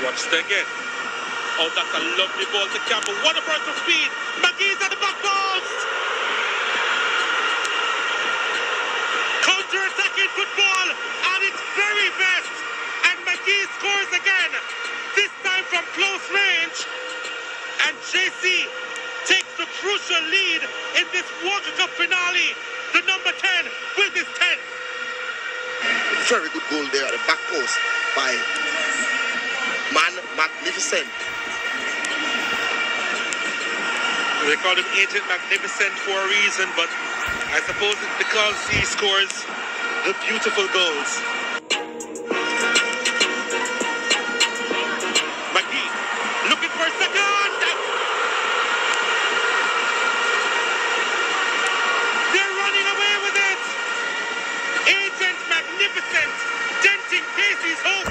Watch it again. Oh, that's a lovely ball to Campbell. What a burst of speed. Magee's at the back post. Counter-attacking football at its very best. And Magee scores again. This time from close range. And JC takes the crucial lead in this Walker Cup finale. The number 10 with his 10th. Very good goal there at the back post by Man Magnificent. They call him Agent Magnificent for a reason, but I suppose it's because he scores the beautiful goals. Magee looking for a second. They're running away with it. Agent Magnificent denting KC's hopes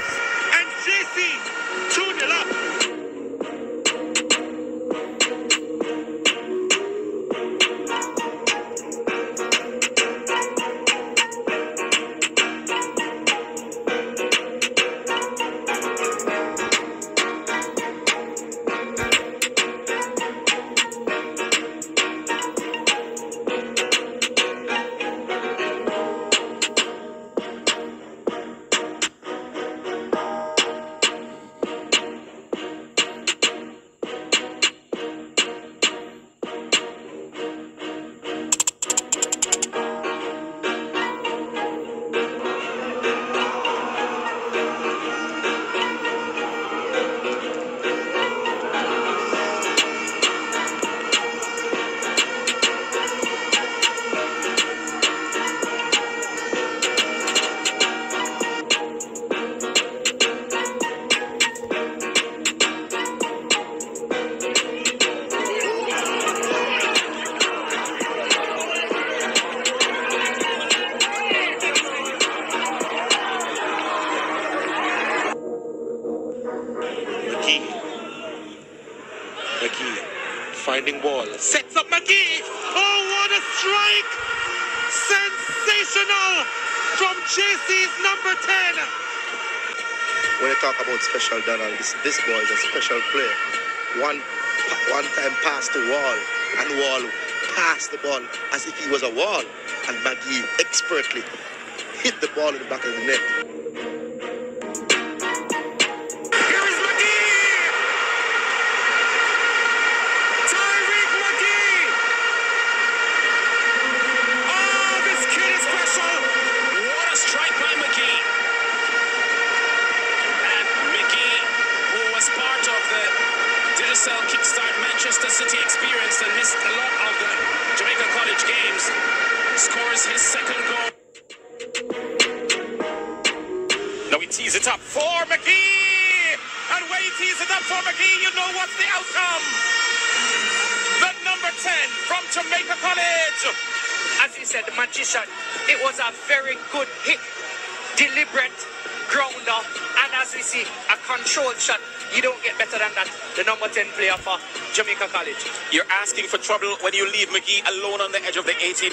Magee finding ball. Sets up Magee. Oh, what a strike! Sensational from JC's number 10. When you talk about special Donald, this, this boy is a special player. One one time pass to Wall, and Wall passed the ball as if he was a wall, and Magee expertly hit the ball in the back of the net. City experience and missed a lot of the Jamaica College games, scores his second goal. Now he tees it up for Magee! And when he tees it up for Magee, you know what's the outcome! The number 10 from Jamaica College! as he said, the magician, it was a very good hit, deliberate grounder, and as we see, a controlled shot. You don't get better than that. The number 10 player for Jamaica College. You're asking for trouble when you leave Magee alone on the edge of the 18.